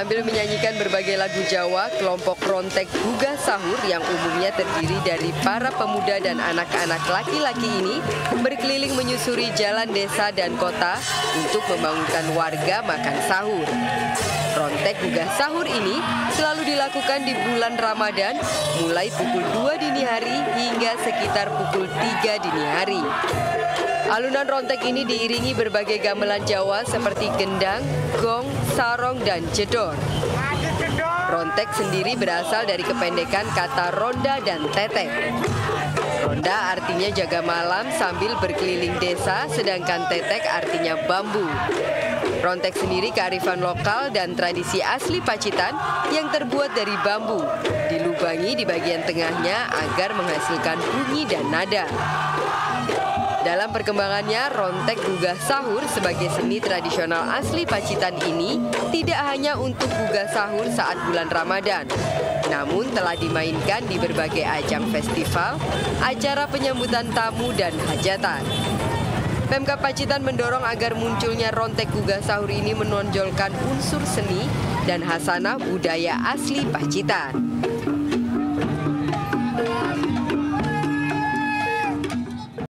Sambil menyanyikan berbagai lagu Jawa, kelompok Rontek Gugah Sahur yang umumnya terdiri dari para pemuda dan anak-anak laki-laki ini berkeliling menyusuri jalan desa dan kota untuk membangunkan warga makan sahur. Rontek Gugah Sahur ini selalu dilakukan di bulan Ramadan mulai pukul 2 dini hari hingga sekitar pukul 3 dini hari. Alunan rontek ini diiringi berbagai gamelan Jawa seperti gendang, gong, sarong, dan jedor. Rontek sendiri berasal dari kependekan kata ronda dan tetek. Ronda artinya jaga malam sambil berkeliling desa, sedangkan tetek artinya bambu. Rontek sendiri kearifan lokal dan tradisi asli Pacitan yang terbuat dari bambu, dilubangi di bagian tengahnya agar menghasilkan bunyi dan nada. Dalam perkembangannya, rontek gugah sahur sebagai seni tradisional asli Pacitan ini tidak hanya untuk gugah sahur saat bulan Ramadan, namun telah dimainkan di berbagai ajang festival, acara penyambutan tamu dan hajatan. Pemkap Pacitan mendorong agar munculnya rontek gugah sahur ini menonjolkan unsur seni dan hasanah budaya asli Pacitan.